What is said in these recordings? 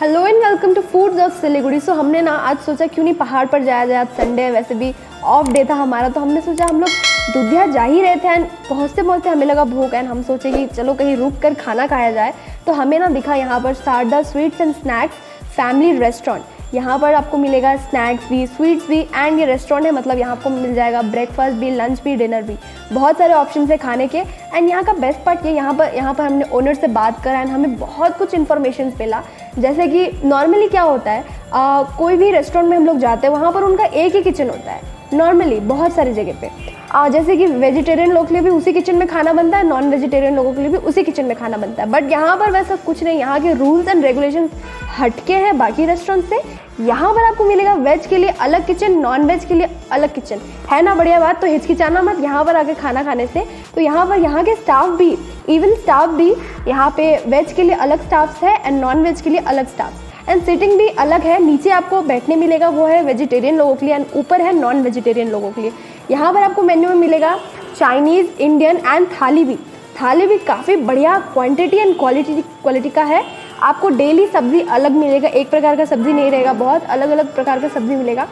Hello and welcome to foods of Siliguri so हमने ना आज सोचा क्यों नहीं पहाड़ पर जाया जाए, आज संडे वैसे भी ऑफ़ डे था हमारा तो हमने सोचा हम लोग दुधिया जा ही रहे थे एंड पहुँचते पहुँचते हमें लगा भूख एंड हम सोचे कि चलो कहीं रुक कर खाना खाया जाए। तो हमें ना दिखा यहाँ पर Sharda sweets and snacks family restaurant यहाँ पर आपको मिलेगा स्नैक्स भी स्वीट्स भी एंड ये रेस्टोरेंट है मतलब यहाँ आपको मिल जाएगा ब्रेकफास्ट भी लंच भी डिनर भी। बहुत सारे ऑप्शन है खाने के। एंड यहाँ का बेस्ट पार्ट ये यहाँ पर यहाँ पर हमने ओनर से बात करा एंड हमें बहुत कुछ इन्फॉर्मेशन मिला। जैसे कि नॉर्मली क्या होता है आ, कोई भी रेस्टोरेंट में हम लोग जाते हैं वहाँ पर उनका एक ही किचन होता है। नॉर्मली बहुत सारी जगह पे। आ, जैसे कि वेजिटेरियन लोग के लिए भी उसी किचन में खाना बनता है नॉन वेजिटेरियन लोगों के लिए भी उसी किचन में खाना बनता है। बट यहाँ पर वैसा कुछ नहीं, यहाँ के रूल्स एंड रेगुलेशन हटके हैं बाकी रेस्टोरेंट से। यहाँ पर आपको मिलेगा वेज के लिए अलग किचन नॉन वेज के लिए अलग किचन है ना, बढ़िया बात? तो हिचकिचाना मत, यहाँ पर आके खाना खाने से। तो यहाँ पर, यहाँ के स्टाफ भी इवन स्टाफ भी यहाँ पे वेज के लिए अलग स्टाफ्स है एंड नॉन वेज के लिए अलग स्टाफ एंड सिटिंग भी अलग है, नीचे आपको बैठने मिलेगा, वो है वेजिटेरियन लोगों के लिए एंड ऊपर है नॉन वेजिटेरियन लोगों के लिए। यहाँ पर आपको मेन्यू में मिलेगा चाइनीज़ इंडियन एंड थाली भी। थाली भी काफ़ी बढ़िया क्वांटिटी एंड क्वालिटी क्वालिटी का है। आपको डेली सब्ज़ी अलग मिलेगा, एक प्रकार का सब्ज़ी नहीं रहेगा, बहुत अलग अलग प्रकार का सब्ज़ी मिलेगा।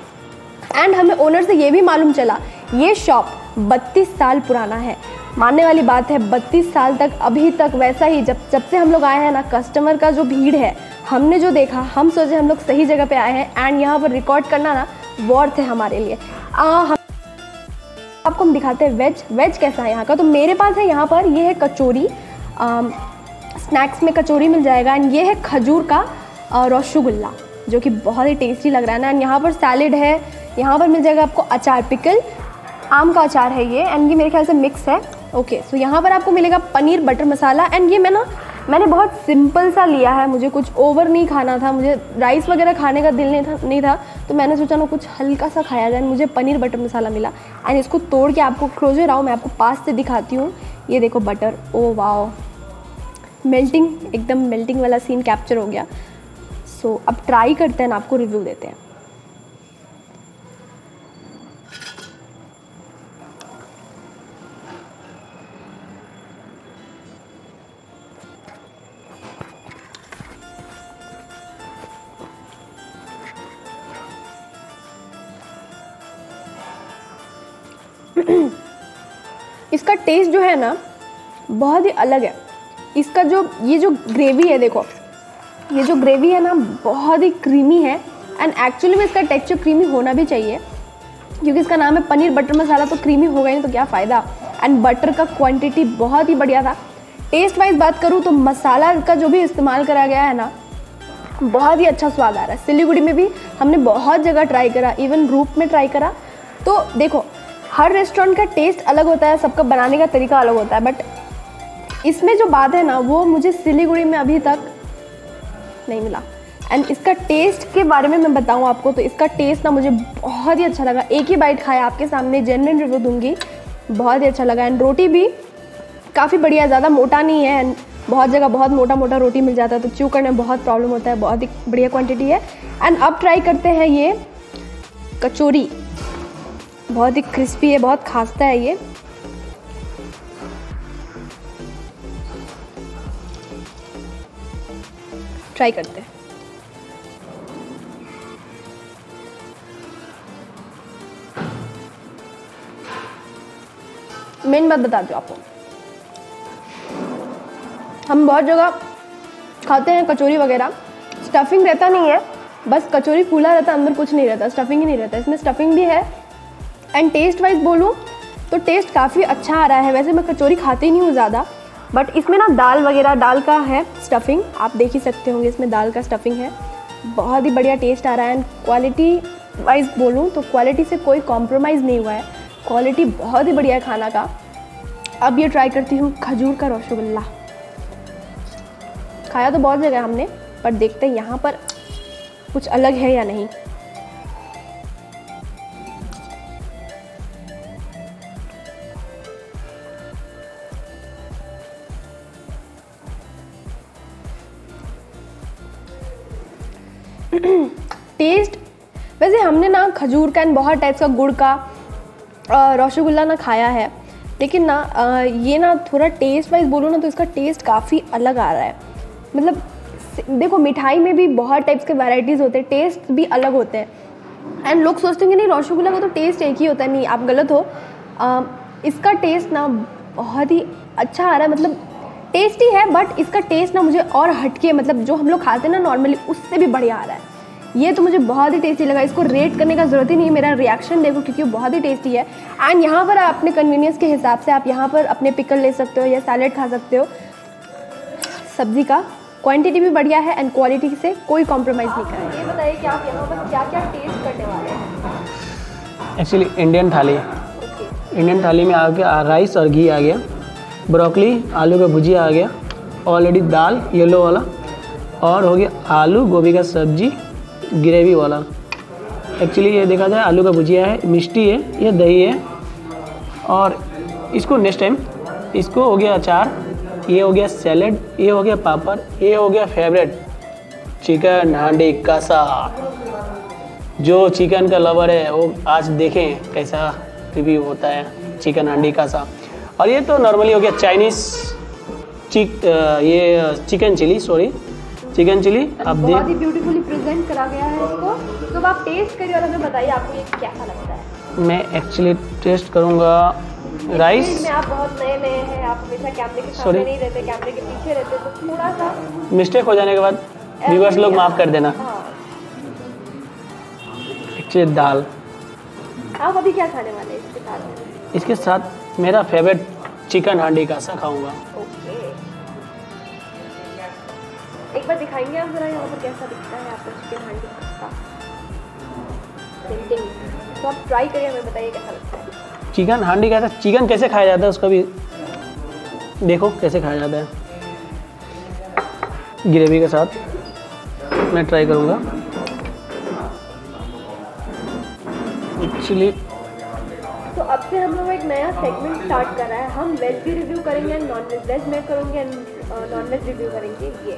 एंड हमें ओनर से ये भी मालूम चला ये शॉप बत्तीस साल पुराना है। मानने वाली बात है बत्तीस साल तक अभी तक वैसा ही जब जब से हम लोग आए हैं ना कस्टमर का जो भीड़ है हमने जो देखा हम सोचे हम लोग सही जगह पे आए हैं एंड यहाँ पर रिकॉर्ड करना ना वर्थ है हमारे लिए। आ, हम आपको हम दिखाते हैं वेज वेज कैसा है यहाँ का। तो मेरे पास है यहाँ पर ये है कचौरी स्नैक्स में कचौरी मिल जाएगा एंड ये है खजूर का रसगुल्ला जो कि बहुत ही टेस्टी लग रहा है ना। एंड यहाँ पर सैलड है यहाँ पर मिल जाएगा आपको अचार पिकल आम का अचार है ये एंड ये मेरे ख्याल से मिक्स है। ओके सो यहाँ पर आपको मिलेगा पनीर बटर मसाला एंड ये मैं ना मैंने बहुत सिंपल सा लिया है मुझे कुछ ओवर नहीं खाना था मुझे राइस वगैरह खाने का दिल नहीं था नहीं था तो मैंने सोचा ना कुछ हल्का सा खाया जाए मुझे पनीर बटर मसाला मिला। एंड इसको तोड़ के आपको क्लोजर आओ मैं आपको पास से दिखाती हूँ। ये देखो बटर ओ वाओ मेल्टिंग एकदम मेल्टिंग वाला सीन कैप्चर हो गया। सो so, अब ट्राई करते हैं आपको रिव्यू देते हैं। इसका टेस्ट जो है ना, बहुत ही अलग है। इसका जो, ये जो ग्रेवी है, देखो। ये जो ग्रेवी है ना, बहुत ही क्रीमी है। एंड एक्चुअली में इसका टेक्सचर क्रीमी होना भी चाहिए। क्योंकि इसका नाम है पनीर बटर मसाला तो क्रीमी होगा नहीं तो क्या फ़ायदा? एंड बटर का क्वांटिटी बहुत ही बढ़िया था। टेस्ट वाइज बात करूँ तो मसाला का जो भी इस्तेमाल करा गया है ना, बहुत ही अच्छा स्वाद आ रहा है। सिलीगुड़ी में भी हमने बहुत जगह ट्राई करा इवन रूप में ट्राई करा। तो देखो हर रेस्टोरेंट का टेस्ट अलग होता है, सबका बनाने का तरीका अलग होता है बट इसमें जो बात है ना, वो मुझे सिलीगुड़ी में अभी तक नहीं मिला। एंड इसका टेस्ट के बारे में मैं बताऊँ आपको तो इसका टेस्ट ना मुझे बहुत ही अच्छा लगा। एक ही बाइट खाया आपके सामने जेनविन रिव्यू दूँगी। बहुत ही अच्छा लगा। एंड रोटी भी काफ़ी बढ़िया, ज़्यादा मोटा नहीं है। एंड बहुत जगह बहुत मोटा मोटा रोटी मिल जाता है तो च्यू करने में बहुत प्रॉब्लम होता है। बहुत ही बढ़िया क्वांटिटी है। एंड अब ट्राई करते हैं ये कचौरी। बहुत ही क्रिस्पी है, बहुत खास्ता है ये। ट्राई करते हैं। मेन बात बता दो आपको। हम बहुत जगह खाते हैं कचौरी वगैरह। स्टफिंग रहता नहीं है, बस कचौरी फूला रहता, अंदर कुछ नहीं रहता स्टफिंग ही नहीं रहता। इसमें स्टफिंग भी है एंड टेस्ट वाइज बोलूँ तो टेस्ट काफ़ी अच्छा आ रहा है। वैसे मैं कचौरी खाती नहीं हूँ ज़्यादा बट इसमें ना दाल वगैरह, दाल का है स्टफिंग आप देख ही सकते होंगे इसमें दाल का स्टफिंग है। बहुत ही बढ़िया टेस्ट आ रहा है। एंड क्वालिटी वाइज बोलूँ तो क्वालिटी से कोई कॉम्प्रोमाइज़ नहीं हुआ है। क्वालिटी बहुत ही बढ़िया है खाना का। अब ये ट्राई करती हूँ खजूर का रसगुल्ला। खाया तो बहुत जगह हमने पर देखते हैं यहाँ पर कुछ अलग है या नहीं। टेस्ट वैसे हमने ना खजूर का एंड बहुत टाइप्स का गुड़ का रसगुल्ला ना खाया है। लेकिन ना आ, ये ना थोड़ा टेस्ट वाइज बोलो ना तो इसका टेस्ट काफ़ी अलग आ रहा है। मतलब देखो मिठाई में भी बहुत टाइप्स के वैरायटीज़ होते हैं टेस्ट भी अलग होते हैं। एंड लोग सोचते हैं कि नहीं रसगुल्ला का तो टेस्ट एक ही होता है। नहीं आप गलत हो। आ, इसका टेस्ट ना बहुत ही अच्छा आ रहा है। मतलब टेस्टी है बट इसका टेस्ट ना मुझे और हटके मतलब जो हम लोग खाते हैं ना नॉर्मली उससे भी बढ़िया आ रहा है। ये तो मुझे बहुत ही टेस्टी लगा। इसको रेट करने का ज़रूरत ही नहीं है मेरा रिएक्शन देखो क्योंकि वो बहुत ही टेस्टी है। एंड यहाँ पर आप अपने कन्वीनियंस के हिसाब से आप यहाँ पर अपने पिकल ले सकते हो या सैलड खा सकते हो। सब्ज़ी का क्वांटिटी भी बढ़िया है एंड क्वालिटी से कोई कॉम्प्रोमाइज़ नहीं करें ये बताइए कि आप यहाँ पर क्या क्या टेस्ट करने वाले हैं? एक्चुअली इंडियन थाली। इंडियन थाली में आ गया राइस और घी आ गया। ब्रोकली, आलू का भुजिया आ गया। ऑलरेडी दाल येलो वाला। और हो गया आलू, गोभी का सब्ज़ी ग्रेवी वाला। एक्चुअली ये देखा जाए, आलू का भुजिया है, मिष्टी है, ये दही है। और इसको नेक्स्ट टाइम इसको हो गया अचार, ये हो गया सैलड ये हो गया पापड़, ये हो गया फेवरेट चिकन हांडी, कसा। जो चिकन का लवर है, वो आज देखें कैसा रिव्यू होता है चिकन हांडी, कसा। और ये तो नॉर्मली हो गया चाइनीज़ चिक ये chicken chilli sorry chicken chilli आप बहुत ही ब्यूटीफुली प्रेजेंट करा गया है इसको। तो आप टेस्ट करिए और हमें बताइए आपको ये कैसा लगता है। मैं एक्चुअली टेस्ट करूँगा राइस में आप बहुत नए नए हैं आप हमेशा कैमरे के सामने नहीं रहते कैमरे के पीछे रहते तो थोड़ा सा मिस्टेक हो जाने के बाद व्यूवर्स लोग माफ़ कर देना। हाँ। एक्चुअली दाल। आप अभी क्या खाने वाले हैं इसके साथ? इसके साथ मेरा फेवरेट चिकन हांडी का सा खाऊँगा। एक बार दिखाएँगे आप जरा यहाँ पर कैसा दिखता है आपका चिकन हांडी टेम्पटिंग तो आप ट्राई करिए हमें बताइए कैसा लगता है। चिकन हांडी का चिकन कैसे खाया जाता है उसका भी देखो कैसे खाया जाता है। ग्रेवी के साथ मैं ट्राई करूँगा। एक्चुअली तो अब से हम लोग एक नया सेगमेंट स्टार्ट कर रहा है। हम वेज भी रिव्यू करेंगे एंड नॉन वेज वेज मैं करूँगी एंड नॉन वेज रिव्यू करेंगे। ये।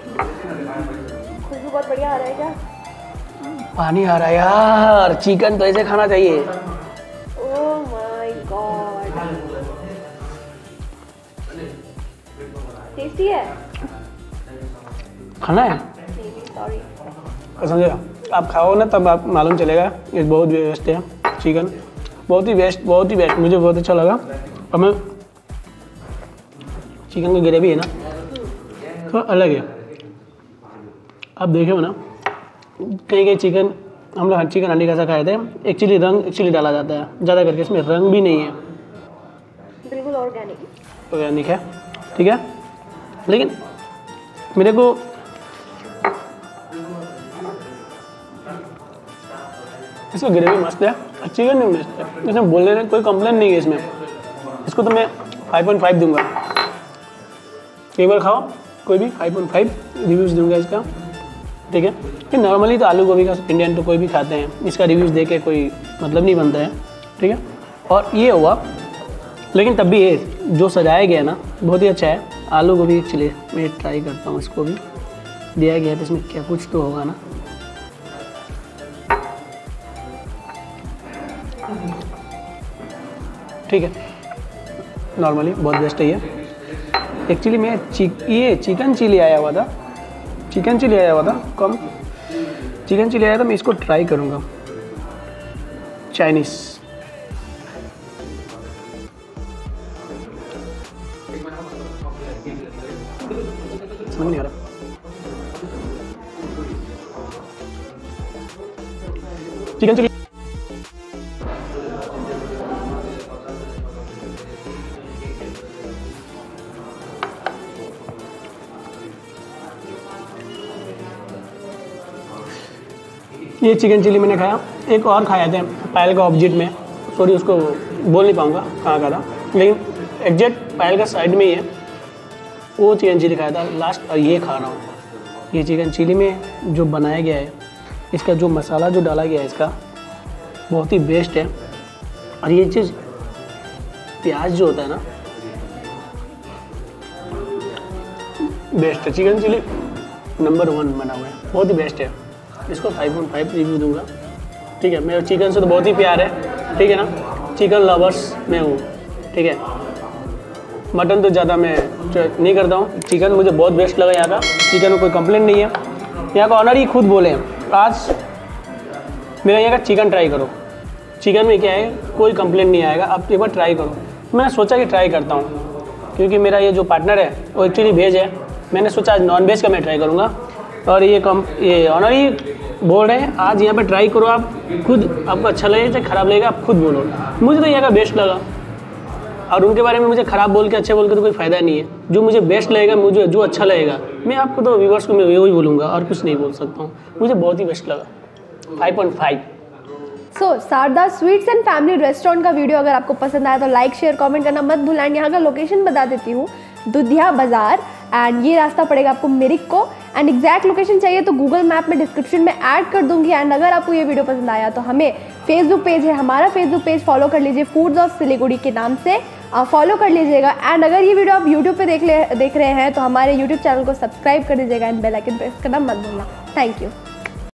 खुशबू बहुत बढ़िया आ रहा है क्या? पानी आ रहा है यार। चिकन तो ऐसे खाना चाहिए। ओह माय गॉड टेस्टी है? खाना है? सॉरी समझे आप खाओ ना तब आप मालूम चलेगा। ये बहुत बेस्ट है। चिकन। बहुत ही बेस्ट बहुत ही बेस्ट मुझे बहुत अच्छा लगा। और मैं चिकन की ग्रेवी है ना तो अलग है। आप देखे हो ना कहीं कहीं चिकन हम लोग हर चिकन हंडी कैसा खाए थे। एक्चुअली रंग एक्चुअली डाला जाता है। ज़्यादा करके इसमें रंग भी नहीं है। बिल्कुल ऑर्गेनिक ऑर्गेनिक है ठीक है? लेकिन मेरे को इसका ग्रेवी मस्त है। मस्त है इसमें बोलने में कोई कंप्लेन नहीं है इसमें। इसको तो मैं 5.5 दूँगा। एक बार खाओ, कोई भी 5.5 रिव्यूज़ दूँगा इसका। ठीक है? कि नॉर्मली तो आलू गोभी का इंडियन तो कोई भी खाते हैं। इसका रिव्यूज़ दे के कोई मतलब नहीं बनता है। ठीक है? और ये हुआ, लेकिन तब भी ये जो सजाया गया ना, बहुत ही अच्छा है। आलू गोभी चलिए मैं ट्राई करता हूँ इसको भी। दिया गया है तो इसमें क्या कुछ तो होगा ना। ठीक है। नॉर्मली बहुत बेस्ट है ये। एक्चुअली मैं चिक ये चिकन चिली आया हुआ था। चिकन चिली आया हुआ था। कम। चिकन चिली आया था, मैं इसको ट्राई करूँगा। चाइनीज़ चिकन चिली ये चिकन चिली मैंने खाया। एक और खाया था, पायल का ऑपोजिट में। सॉरी उसको बोल नहीं पाऊँगा, कहाँ का था। लेकिन एग्जैक्ट पायल का साइड में ही है। वो चिकन चिली खाया था लास्ट और ये खा रहा हूँ। ये चिकन चिली में जो बनाया गया है, इसका जो मसाला जो डाला गया है इसका, बहुत ही बेस्ट है। और ये चीज़, प्याज जो होता है ना बेस्ट है। चिकन चिली नंबर वन बना हुआ है। बहुत ही बेस्ट है। इसको फाइव पॉइंट फाइव रिव्यू दूँगा। ठीक है, मेरा चिकन से तो बहुत ही प्यार है। ठीक है ना? चिकन लवर्स मैं हूँ। ठीक है? मटन तो ज़्यादा मैं नहीं करता हूँ। चिकन मुझे बहुत बेस्ट लगा यहाँ का। चिकन में कोई कंप्लेंट नहीं है। यहाँ का ऑनर ही खुद बोले आज मेरा यहाँ का चिकन ट्राई करो। चिकन में क्या है? कोई कंप्लेंट नहीं आएगा। आप एक बार ट्राई करो। मैंने सोचा कि ट्राई करता हूँ। क्योंकि मेरा ये जो पार्टनर है, वो एक्चुअली वेज है। मैंने सोचा आज नॉन वेज का मैं ट्राई करूँगा। और ये कम ये ऑनर रहे हैं, आज यहाँ पे ट्राई करो आप, खुद आपको अच्छा लगेगा, चाहे ख़राब लगेगा, आप खुद बोलो। मुझे तो यहाँ का बेस्ट लगा। और उनके बारे में मुझे ख़राब बोल के, अच्छे बोल के तो कोई फ़ायदा नहीं है। जो मुझे बेस्ट लगेगा, मुझे, जो अच्छा लगेगा, मैं आपको तो व्यूवर्स को मैं वही बोलूँगा, और कुछ नहीं बोल सकता हूँ। मुझे बहुत ही बेस्ट लगा। Five point five so Sharda sweets and family restaurant का वीडियो अगर आपको पसंद आया तो लाइक शेयर कमेंट करना मत भूलें यहाँ का लोकेशन बता देती हूँ। दुधिया बाज़ार एंड ये रास्ता पड़ेगा आपको मिरिक। को एंड एग्जैक्ट लोकेशन चाहिए तो गूगल मैप में डिस्क्रिप्शन में ऐड कर दूँगी। एंड अगर आपको ये वीडियो पसंद आया तो हमें फेसबुक पेज है, हमारा फेसबुक पेज फॉलो कर लीजिए फूड्स ऑफ़ सिलीगुड़ी के नाम से। फॉलो कर लीजिएगा। एंड अगर ये वीडियो आप यूट्यूब पर देख ले, देख रहे हैं तो हमारे यूट्यूब चैनल को सब्सक्राइब कर दीजिएगा। एंड बेलाइकन प्रेस करना मत भूलना। Thank you